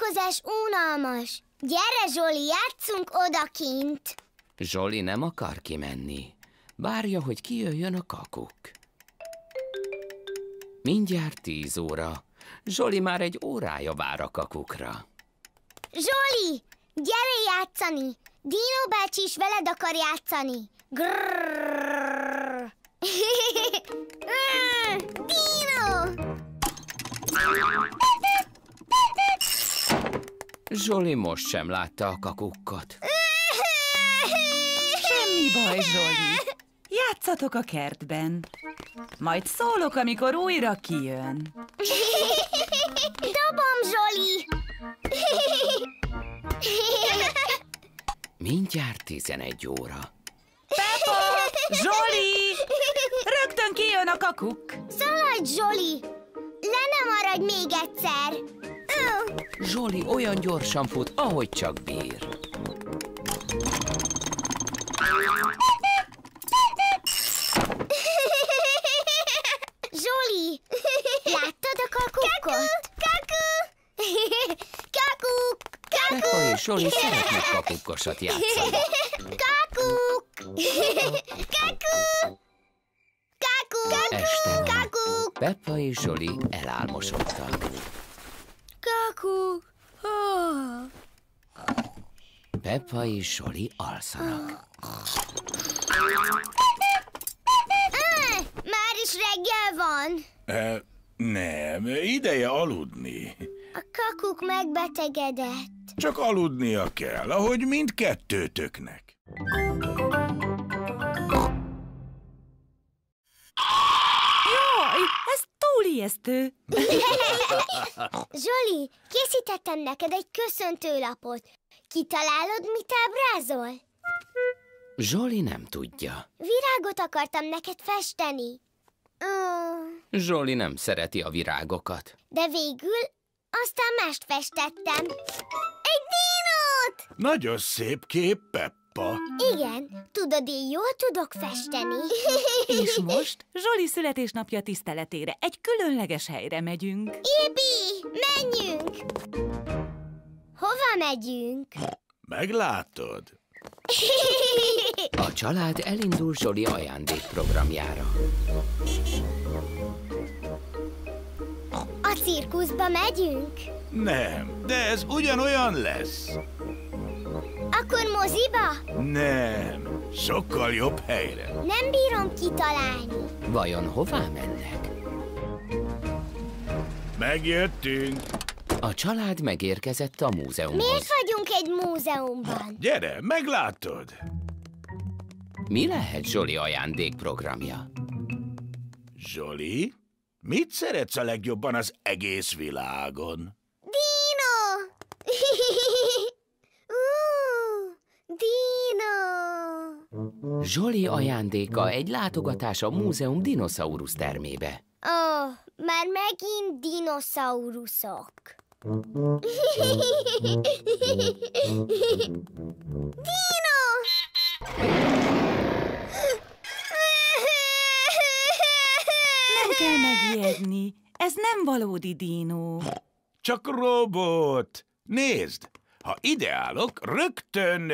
Várakozás unalmas. Gyere, Zsoli, játszunk odakint. Zsoli nem akar kimenni. Várja, hogy kijöjjön a kakuk. Mindjárt tíz óra. Zsoli már egy órája vár a kakukra. Zsoli, gyere játszani. Dino bácsi is veled akar játszani. Grrrr. Zsoli most sem látta a kakukkot. Semmi baj, Zsoli. Játszatok a kertben. Majd szólok, amikor újra kijön. Dobom, Zsoli! Mindjárt tizenegy óra. Zsoli! Rögtön kijön a kakuk. Szaladj, Zsoli! Le ne maradj még egyszer! Zsoli olyan gyorsan fut, ahogy csak bír. Zsoli! Láttad a kakukkot? Kaku! Kaku! Kaku! Peppa és Zsoli szeretnek kakukkosat játszani. Kakuk! Kakuk! Kakuk! Este! Peppa és Zsoli elálmosodtak. Kakuk! Peppa és Zsoli alszanak. Már is reggel van. E, nem, ideje aludni. A kakuk megbetegedett. Csak aludnia kell, ahogy mindkettőtöknek. Jaj, ijesztő. Zsoli, készítettem neked egy köszöntőlapot. Kitalálod, mit ábrázol? Zsoli nem tudja. Virágot akartam neked festeni. Ó, Zsoli nem szereti a virágokat. de végül aztán mást festettem. Egy dinót! Nagyon szép kép, Peppa. Igen, tudod, én jól tudok festeni. És most Zsoli születésnapja tiszteletére egy különleges helyre megyünk. Ibi, menjünk! Hova megyünk? Meglátod? A család elindul Zsoli ajándékprogramjára. A cirkuszba megyünk? Nem, de ez ugyanolyan lesz. Akkor moziba? Nem, sokkal jobb helyre. Nem bírom kitalálni. Vajon hová mennek? Megjöttünk. A család megérkezett a Miért múzeumhoz. vagyunk egy múzeumban? Gyere, meglátod. Mi lehet Zsoli ajándékprogramja? Zsoli, mit szeretsz a legjobban az egész világon? Dino! Ú, Dino! Zsoli ajándéka egy látogatás a múzeum dinoszaurusz termébe. Ó, oh, már megint dinoszauruszok. Dino! Nem kell megijedni. Ez nem valódi dínó. Csak robot. Nézd, ha ide állok, rögtön...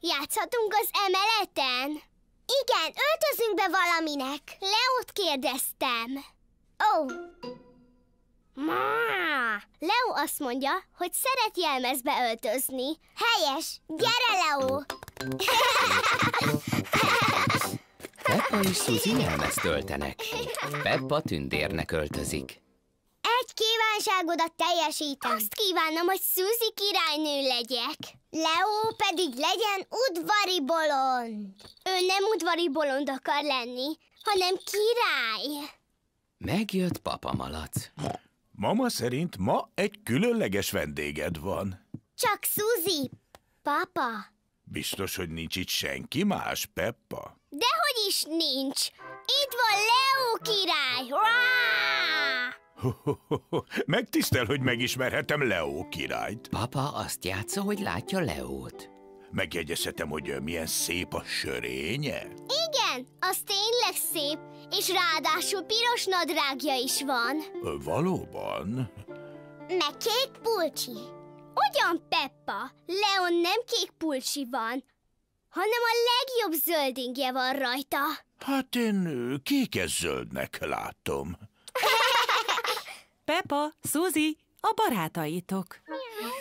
Játszhatunk az emeleten? Igen, öltözünk be valaminek. Leót kérdeztem. Ó. Oh. Leo azt mondja, hogy szeret jelmezbe öltözni. Helyes! Gyere, Leo! Peppa és Suzy jelmezt töltenek. Peppa tündérnek öltözik. Egy kívánságodat teljesítem. Azt kívánom, hogy Suzy királynő legyek. Leo pedig legyen udvari bolond. Ő nem udvari bolond akar lenni, hanem király. Megjött Papa Malac. Mama szerint ma egy különleges vendéged van. Csak Suzy, papa. Biztos, hogy nincs itt senki más, Peppa? Dehogy is nincs. Itt van Leo király. Rá! Megtisztel, hogy megismerhetem Leo királyt. Papa azt játsza, hogy látja Leót. Megjegyezhetem, hogy milyen szép a sörénye. Igen, az tényleg szép, és ráadásul piros nadrágja is van. Valóban? Meg kék pulcsi. Ugyan, Peppa, Leon nem kék pulcsi van, hanem a legjobb zöldingje van rajta. Hát én kékes-zöldnek látom. Peppa, Suzy, a barátaitok.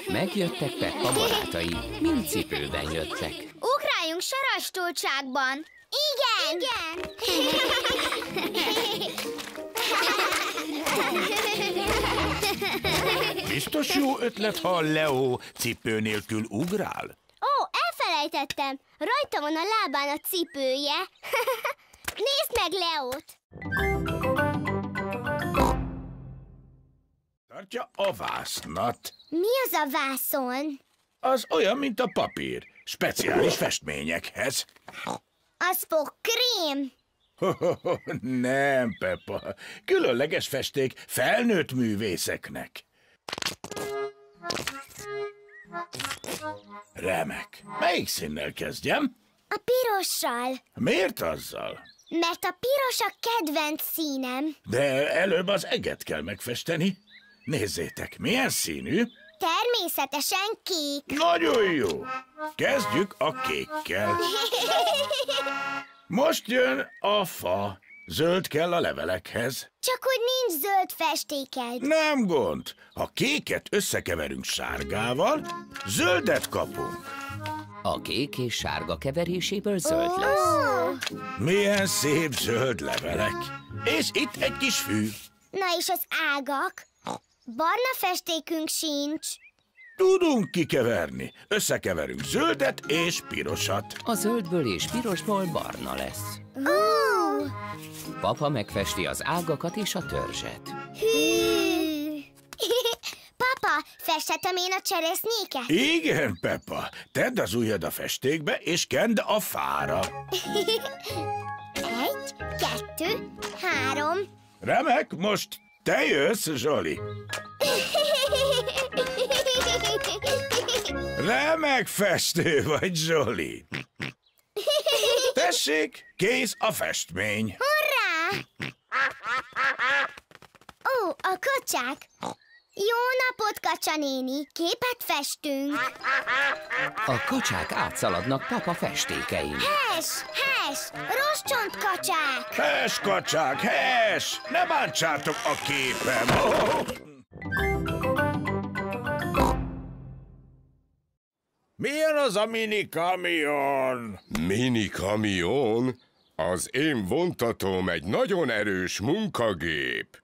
Megjöttek Peppa barátai, mind cipőben jöttek. Ugráljunk sarastultságban. Igen! Igen! Biztos jó ötlet, ha a Leo cipő nélkül ugrál? Ó, elfelejtettem. Rajta van a lábán a cipője. Nézd meg Leót! Tartja a vásznat. Mi az a vászon? Az olyan, mint a papír. Speciális festményekhez. Az fog krém. Nem, Peppa. Különleges festék felnőtt művészeknek. Remek. Melyik színnel kezdjem? A pirossal. Miért azzal? Mert a piros a kedvenc színem. De előbb az eget kell megfesteni. Nézzétek, milyen színű? Természetesen kék. Nagyon jó. Kezdjük a kékkel. Most jön a fa. Zöld kell a levelekhez. Csak hogy nincs zöld festéked. Nem gond. Ha kéket összekeverünk sárgával, zöldet kapunk. A kék és sárga keveréséből zöld lesz. Milyen szép zöld levelek. És itt egy kis fű. na és az ágak? Barna festékünk sincs. Tudunk kikeverni. Összekeverünk zöldet és pirosat. A zöldből és pirosból barna lesz. Papa megfesti az ágakat és a törzset. hű. Papa, festhetem én a cseresznyéket? Igen, Peppa. Tedd az ujjad a festékbe, és kend a fára. Egy, kettő, három. Remek, most te jössz, Zsoli. Remek festő vagy, Zsoli. Tessék, kész a festmény. Hurrá! Ó, a kacsák. Jó napot, kacsa néni. Képet festünk. A kacsák átszaladnak papa festékein. Hes, hes, rossz csont kacsák. Hes, kacsák, hes! Ne bántsátok a képem! Milyen az a mini kamion? Mini kamion? Az én vontatom egy nagyon erős munkagép.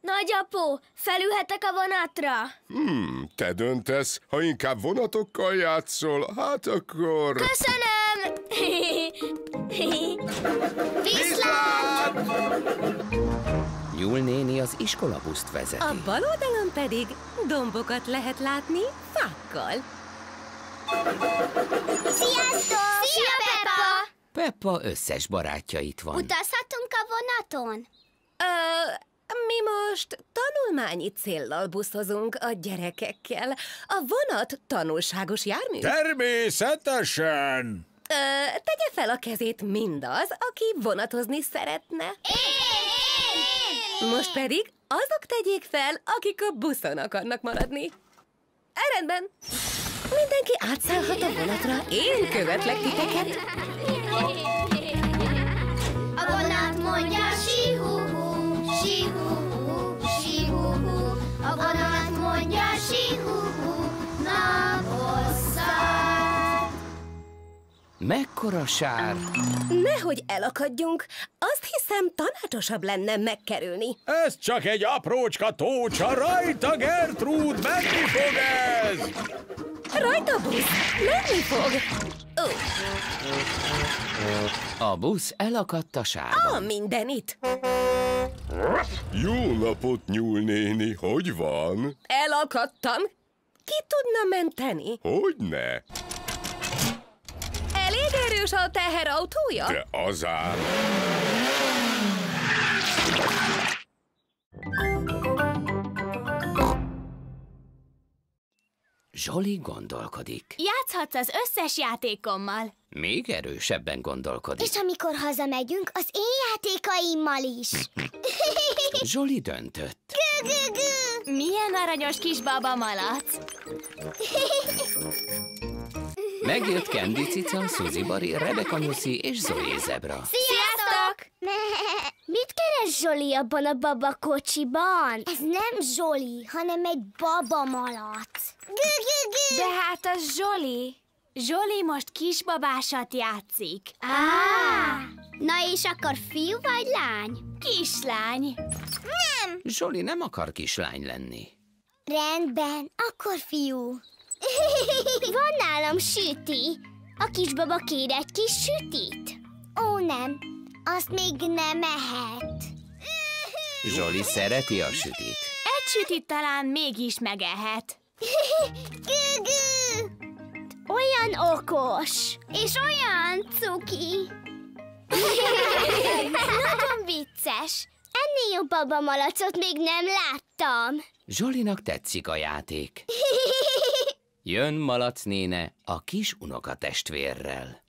Nagyapó, felülhetek a vonatra? Hmm, te döntesz, ha inkább vonatokkal játszol, hát akkor... Köszönöm! Viszlát! Nyúl néni az iskolabuszt vezeti. A bal oldalon pedig dombokat lehet látni fákkal. Sziasztok! Szia, Peppa! Peppa összes barátja itt van. Utazhatunk a vonaton? Ö, mi most tanulmányi céllal buszozunk a gyerekekkel. A vonat tanulságos jármű. Természetesen! Ö, tegye fel a kezét mindaz, aki vonatozni szeretne. Most pedig azok tegyék fel, akik a buszon akarnak maradni. Rendben. Mindenki átszállhat a vonatra, én követlek titeket. A vonat mondja sí-hú-hú, sí-hú-hú, sí-hú-hú. A vonat mondja sí-hú-hú, naposszat. Mekkora sár? Nehogy elakadjunk, azt hiszem tanácsosabb lenne megkerülni. Ez csak egy aprócska tócsa, rajta Gertrúd, menni fog ez! Rajta busz, menni fog. Ó, A busz elakadt a sárban. a mindenit. Jó napot, nyúlnéni, hogy van? Elakadtam. Ki tudna menteni? Hogyne? Elég erős a teherautója? De azár. Zsoli gondolkodik. Játszhatsz az összes játékommal. Még erősebben gondolkodik. És amikor hazamegyünk, az én játékaimmal is. Zsoli döntött. Gü, gü, gü. Milyen aranyos kis baba malac. Megjött Candy Cica, Suzy Bari, Rebecca Nyuszi és Zoé Zebra. Sziasztok! Mit keres Zsoli abban a babakocsiban? Ez nem Zsoli, hanem egy babamalac. De hát az Zsoli. Zsoli most kisbabásat játszik. Á, na és akkor fiú vagy lány? Kislány. Nem. Zsoli nem akar kislány lenni. Rendben, akkor fiú. Van nálam süti. A kisbaba kér egy kis sütit. Ó, nem. Azt még nem ehet. Zsoli szereti a sütit. Egy sütit talán mégis megehet. Gü. Olyan okos, és olyan cuki. Nagyon vicces. Ennél jobb babamalacot még nem láttam. Zsolinak tetszik a játék. Jön Malac néne a kis unokatestvérrel.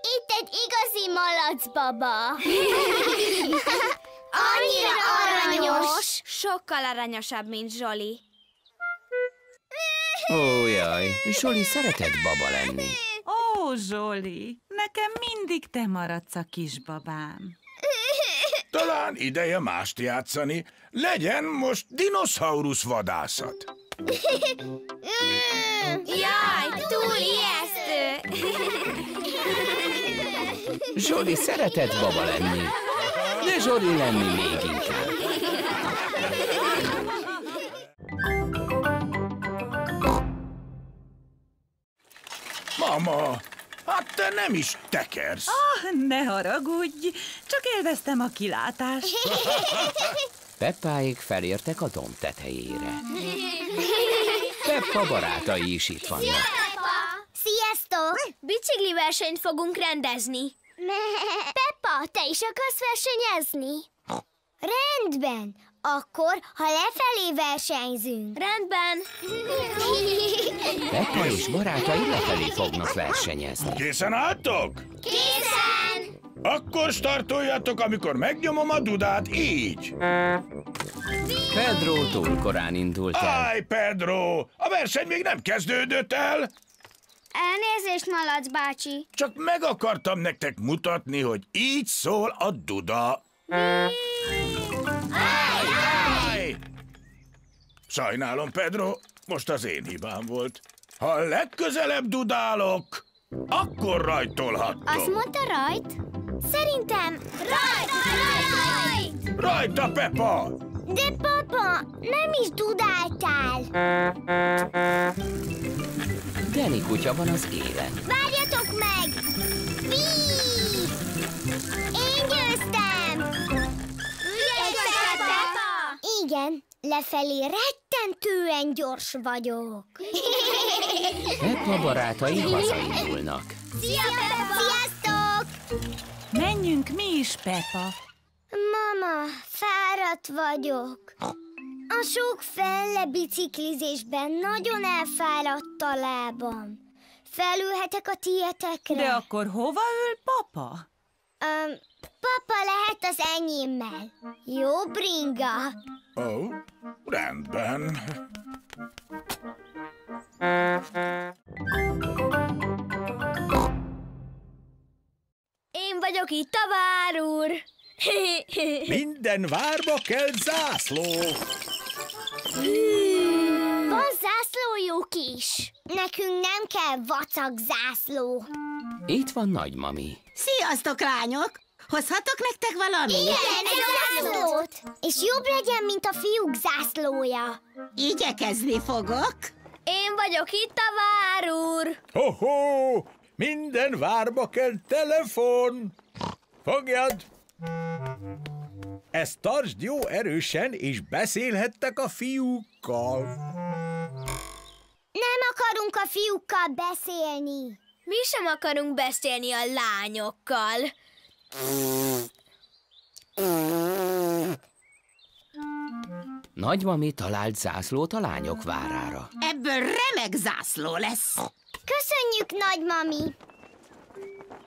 Itt egy igazi malacbaba. Annyira aranyos. Sokkal aranyosabb, mint Zsoli. Ó, jaj, Zsoli szeretett baba lenni. Ó, Zsoli, nekem mindig te maradsz a kisbabám. Talán ideje mást játszani. Legyen most dinoszaurusz vadászat. Jaj, túl ijesztő! Zsoli szeretett baba lenni, de Zsoli lenni még inkább. Mama, hát te nem is tekersz. Ah, ne haragudj, csak élveztem a kilátást. Peppáig felértek a domb tetejére. Peppa barátai is itt vannak. Sziasztok! Bicikli versenyt fogunk rendezni. Peppa, te is akarsz versenyezni? Rendben, akkor, ha lefelé versenyzünk. Rendben. Peppa és barátai lefelé fognak versenyezni. Készen álltok? Készen! Akkor startoljatok, amikor megnyomom a dudát, így. Pedro túl korán indult el. Áj, Pedro! A verseny még nem kezdődött el. Elnézést, Malac bácsi. Csak meg akartam nektek mutatni, hogy így szól a duda. Áj! Sajnálom, Pedro, most az én hibám volt. Ha legközelebb dudálok, akkor rajtolhattok. Azt mondta rajt? Szerintem rajt, rajt, rajt! Rajta, Peppa! De papa, nem is dudáltál. Danny kutya van az élen. Várjatok meg! Víz! Én győztem! Ügyes Peppa! Igen, lefelé rettentően gyors vagyok. Peppa barátai hazaindulnak. Szia, Peppa! Sziasztok! Menjünk mi is, Pepa. Mama, fáradt vagyok. A sok felle biciklizésben nagyon elfáradt a lábam. Felülhetek a tietekre? De akkor hova ül papa? Um, papa lehet az enyémmel. Jó, bringa? Ó, oh, rendben. Én vagyok itt a vár úr. Minden várba kell zászló. Kell vacak zászló. Itt van nagymami. Sziasztok, lányok! Hozhatok nektek valamit? Igen, egy zászlót. És jobb legyen, mint a fiúk zászlója. Igyekezni fogok. Én vagyok itt a vár úr. Ho-ho! Minden várba kell telefon. Fogjad! Ezt tartsd jó erősen, és beszélhettek a fiúkkal. Nem akarunk a fiúkkal beszélni. Mi sem akarunk beszélni a lányokkal. Nagymami talált zászlót a lányok várára. Ebből remek zászló lesz. Köszönjük, nagymami!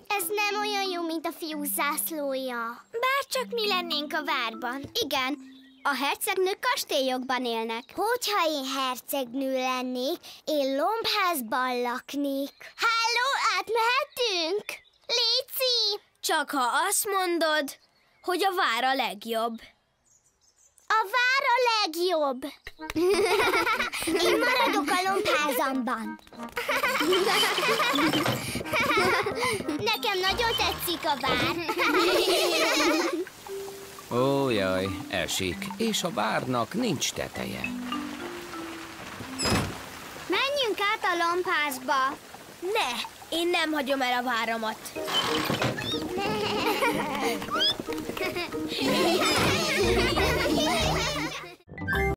Ez nem olyan jó, mint a fiú zászlója. Bár csak mi lennénk a várban. Igen, a hercegnők kastélyokban élnek. Hogyha én hercegnő lennék, én lombházban laknék. Háló, átmehetünk? Léci! Csak ha azt mondod, hogy a vár a legjobb. A vár a legjobb. Én maradok a lombházamban. Nekem nagyon tetszik a vár. Ó, jaj, esik, és a várnak nincs teteje. Menjünk át a lombházba. Ne, én nem hagyom el a váramat.